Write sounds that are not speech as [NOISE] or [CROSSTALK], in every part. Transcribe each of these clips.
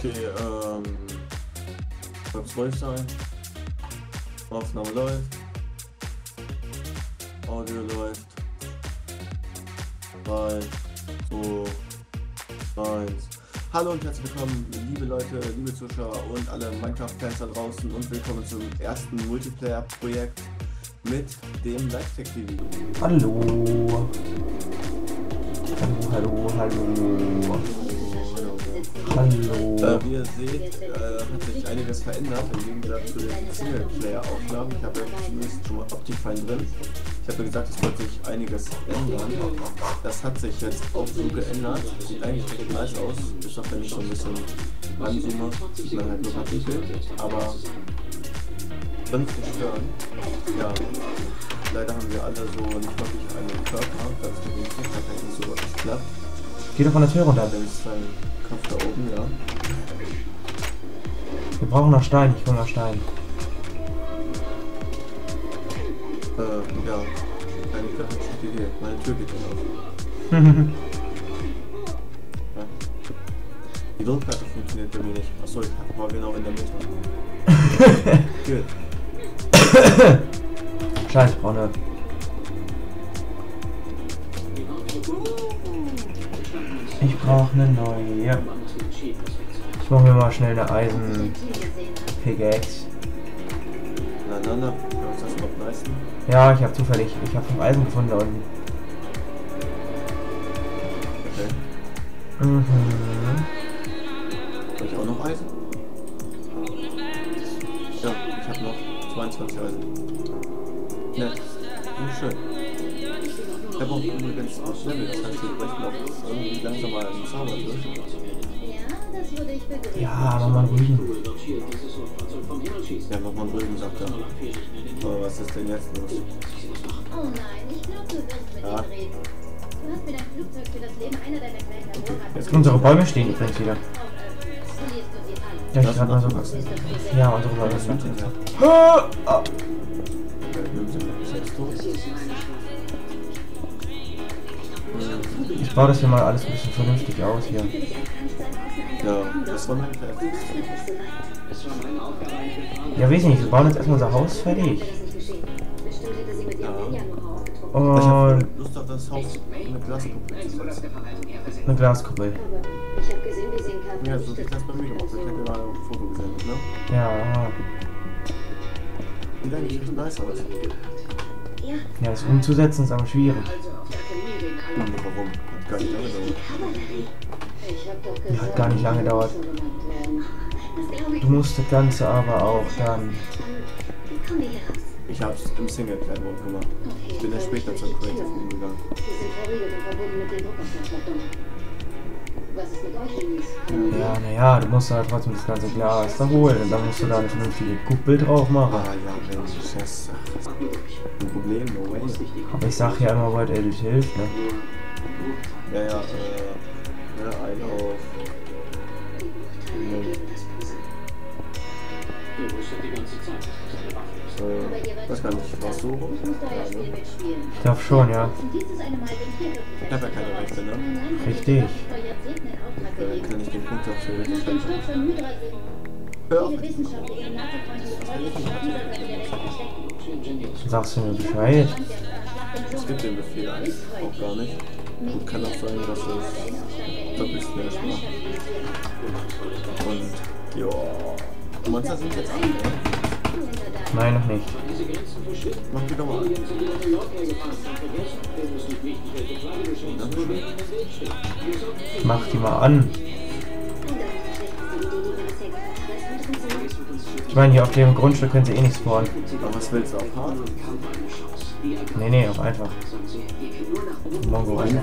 Okay, ähm. Was soll ich sein? Aufnahme läuft. Audio läuft. 3, 2, 1. Hallo und herzlich willkommen, liebe Leute, liebe Zuschauer und alle Minecraft-Fans da draußen und willkommen zum ersten Multiplayer-Projekt mit dem Lifetech TV. Hallo. Hallo, hallo, hallo. Hallo. Äh, wie ihr seht, äh, hat sich einiges verändert im Gegensatz zu den Singleplayer-Aufnahmen. Ich habe ja zumindest schon mal Optifine drin. Ich habe gesagt, es wird sich einiges ändern. Das hat sich jetzt auch so geändert. Sieht eigentlich recht nice aus, bis auf wenn ich schon ein bisschen ranzoome, sieht man halt nur Partikel. Aber nicht stören. Ja, leider haben wir alle so nicht wirklich einen Körper, das mit dem nicht so wirklich klappt. Geh doch von der Tür runter. Ist sein Kopf da oben, ja. Wir brauchen noch Stein. Ich hole noch Stein. Äh, ja. Eine Klappe gute Idee. Meine Tür geht dann auf. [LAUGHS] Ja. Die Druckkarte funktioniert bei mir nicht. Achso, ich war genau in der Mitte. Gut. Scheiße, ich brauche eine. Ich brauche eine neue. Ich mache mir mal schnell eine Eisen Pickaxe. Na, na, na. Wir uns das überhaupt leisten? Ja, ich habe zufällig, ich habe fünf Eisen gefunden da unten. Okay. Mhm. Habe ich auch noch Eisen? Ja, ich habe noch 22 Eisen. Nett. Hm, schön. Ich habe auch übrigens auch Level, das heißt, wir bräuchten auch irgendwie langsam mal einen Zauber durch. Ja, mach mal ruhig. Ja, mach mal drüben, sagt er. Aber was ist denn jetzt los? Oh nein, ich glaube, du wirst mit Ja. ihm reden. Du hast mir dein Flugzeug für das Leben einer deiner kleinen Labore Jetzt unsere Bäume stehen übrigens wieder. Ja, ich Das gerade mal so. Ja, unsere Bäume Was Ich baue das hier mal alles ein bisschen vernünftig aus hier. Ja, das war mein Plan. Ja, weiß ich nicht, wir bauen jetzt erstmal unser Haus fertig. Hätte mit Ja. aufgetrunken. Ich Und Lust auf das Haus eine Glaskuppel zu setzen. eine Glaskuppel. Ja, so ich das bei mir habe. Ich habe gerade ein Foto gesendet, ne? Ja, Sieht eigentlich nice aus. Ja, ja, das umzusetzen ist aber schwierig. Warum? Hat gar nicht lange gedauert. gesagt, hat gar nicht lange gedauert. Du musst das Ganze aber auch dann. Ich hab's im Singleplayer-Mode gemacht. Okay, Ich bin ja später zur Creative umgegangen. Ja, naja, du musst halt trotzdem das ganze Glas da holen und dann musst du da eine vernünftige Kuppel drauf Ah machen. ja, Mensch, das ist ein Problem, no way. Aber ich sag ja immer, weil Edith hilft, ne? Ja, ja, äh, ne, ein auf. Äh, weiß gar nicht, warst du? Ich muss da euer Ja, Spiel ne? mitspielen. Ich glaube schon, ja. Ich hier wirklich Ich hab ja keine Rechte, ne? Richtig. Ich habe Auftrag Äh, kann ich den Punkt auch theoretisch halten? Verstecken. Sagst du mir Bescheid? Es gibt den Befehl eigentlich auch gar nicht. Gut, kann auch sein, dass es doppelt Slash macht. Und, ja. Monster sind jetzt an, ne? Nein, noch nicht. Mach die doch mal an. Mach die mal an. Ich meine, hier auf dem Grundstück können sie eh nicht spawnen. Aber was willst du auf hart? Nee, nee, auf einfach. Mongo rein. Ja,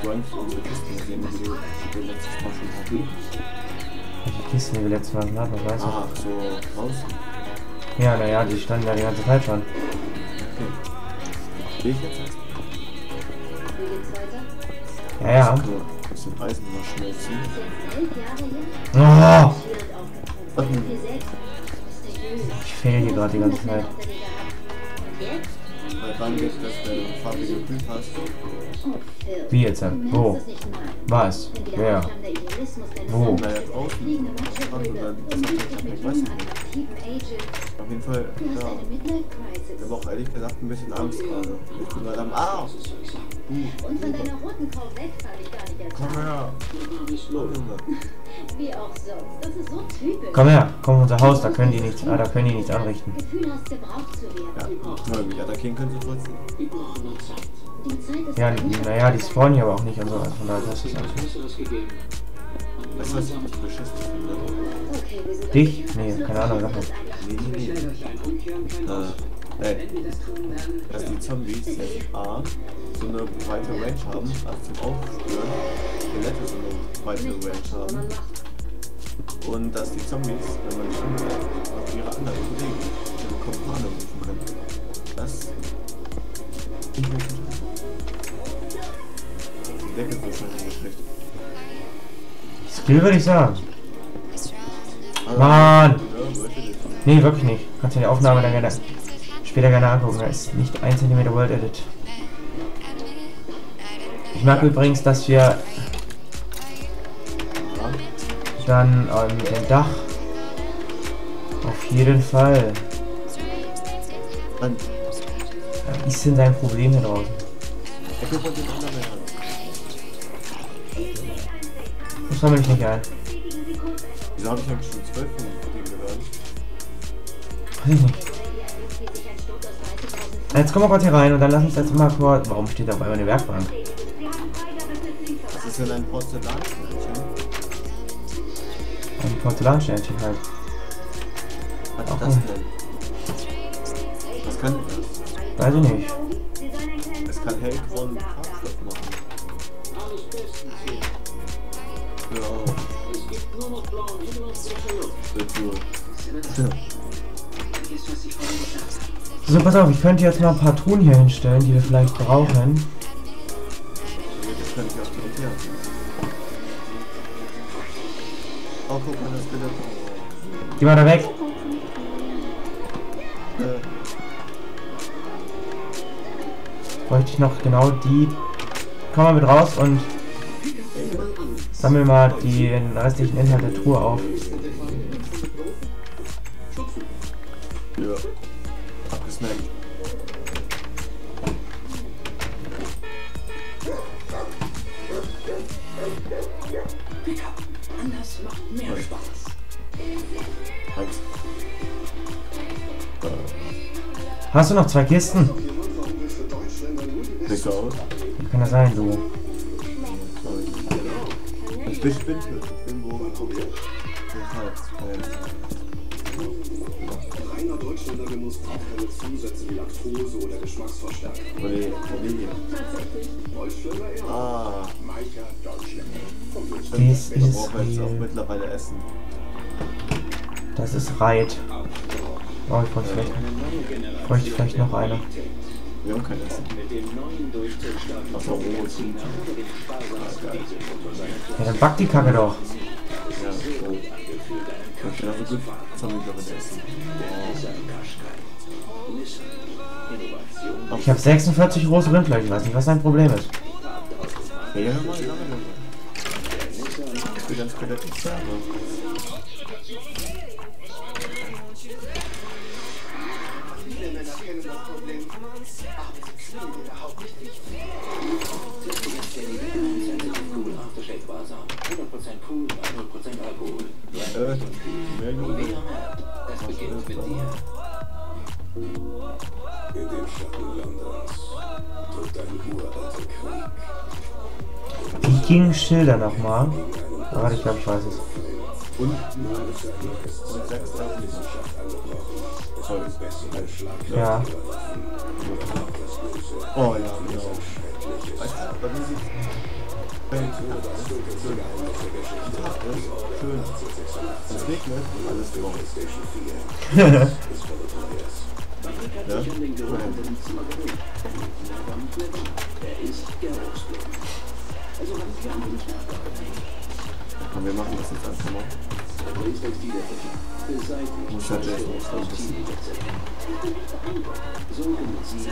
hast du eigentlich unsere Kiste gesehen, die wir letztes Mal schon hatten? Welche Kisten die wir letztes Mal hatten, ich weiß nicht. Ah, so draußen. Ja, naja, die standen da die ganze Zeit schon. Okay. Will ich jetzt erst? Wie geht's weiter? Ja, ja. Ein bisschen Eisen mal schmelzen. Oh, ich fail hier gerade die ganze Zeit. Jetzt? Weil dann geht dass du eine farbige Bild hast. Oh, Phil. Wie jetzt? Du Wo? Was? Wenn Wer? Wo? Na, jetzt mit ich weiß nicht. Auf jeden Fall, Du hast ja. Ich habe auch ehrlich gesagt ein bisschen Angst gerade. Ich bin gerade am! Du, Und von deiner roten Corvette kann ich gar komm her! Wie auch sonst. Das ist so typisch. Komm her, komm unser Haus, da können die nichts, ah, da können die nichts anrichten. Gefühl hast, gebraucht zu Ja, werden. weil mich attackieren können sie trotzdem. Die Zeit ist Ja, nicht naja, die spawnen hier aber auch nicht und so, also von daher passt das alles. Weißt du, was ich nicht beschissen finde? Wir Dich? Nee, keine Ahnung, sag mal. Nee, nee, nee. Äh, ey, dass die Zombies jetzt A so eine breite Range haben, also zum Aufspüren, Skelette so eine breite Nicht Range haben und dass die Zombies, wenn man die umhört, auf ihre anderen Kollegen, ihre Kumpane rufen können. Das nicht. Die Decke ist wahrscheinlich nicht schlecht. Skill würde ich sagen. Aber- Mann! Nicht. Nee, wirklich nicht. Kannst du die Aufnahme dann gerne später gerne angucken. Da ist nicht 1 cm World Edit. Ich mag übrigens, dass wir dann ähm, den Dach auf jeden Fall. dann Was ist denn sein Problem hier draußen? Das sammle ich nicht ein. Wieso habe ich eigentlich schon zwölf von denen gehört? Weiß ich nicht. Jetzt kommen wir kurz hier rein und dann lass uns jetzt mal kurz. Warum steht da auf einmal eine Werkbank? Was ist denn ein Porzellansteinchen? Ein Porzellansternchen halt. Was ist das denn? Was kann das? Weiß ich nicht. Es kann hellgrauen Farbstoff machen. Ja. Wird so. So, pass auf, ich könnte jetzt noch ein paar Truhen hier hinstellen, die wir vielleicht brauchen. Mal. Geh mal da weg. Bräuchte ich noch genau die. Komm mal mit raus und sammel mal den restlichen Inhalt der Truhe auf. Ja. Abgesnackt. Halt. Hast du noch zwei Kisten? So aus. Wie kann das sein, du? Ich bin. Ich bin wo probiert. Ja, halt. Reiner Deutschländergenuss braucht keine Zusätze wie Laktose oder Geschmacksverstärker. Olé, Olé. Deutschländer eher. Ah, Maika Deutschländer. Dies man ist braucht jetzt auch mittlerweile Essen. Das ist Reit. Oh, ich bräuchte vielleicht, ich bräuchte vielleicht noch eine. Wir haben kein Essen. Außer Rot. Ah, geil. Ja, dann back die Kacke doch. Ja, so. Ich habe 46 große Rindfleisch. Ich weiß nicht, was dein Problem ist. Ich bin ganz Skelett nicht selber. Viele Männer kennen das Problem. Aber dicht. Äh, mehr Junge. In den Schatten Londons drückt ein uralter Krieg. Wie gingen Schilder nochmal? Ah, Warte, ich glaube, ich weiß es. Und, und. Ja. Oh ja, genau. Weißt du, bei mir sieht Schön. Grau. Ja? Komm, wir machen das jetzt einfach mal. Muss ja Jason nicht so wissen. Wussten Sie,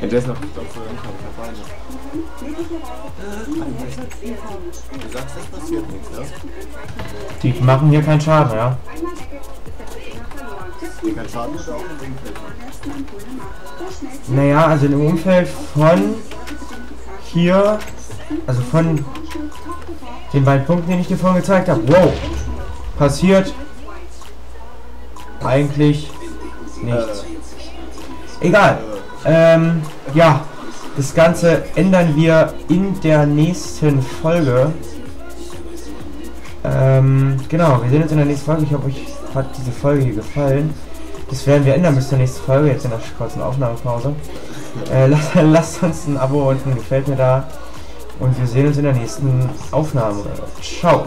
Ja, der ist noch nicht auf so einem Kampf dabei. ne? möglicherweise Du sagst, das passiert nichts, ne? Die machen hier keinen Schaden, ja. ist, ist der kann Schaden oder auch im. Der schnellste Naja, also im Umfeld von hier, also von den beiden Punkten, den ich dir vorhin gezeigt habe. Wow, passiert eigentlich nichts. Egal. Ähm, ja, das Ganze ändern wir in der nächsten Folge. Ähm, genau, wir sehen uns in der nächsten Folge. Ich hoffe, euch hat diese Folge hier gefallen. Das werden wir ändern bis zur nächsten Folge, jetzt in der kurzen Aufnahmepause. Äh, [LAUGHS] lasst, lasst uns ein Abo und ein Gefällt mir da. Und wir sehen uns in der nächsten Aufnahme. Ciao.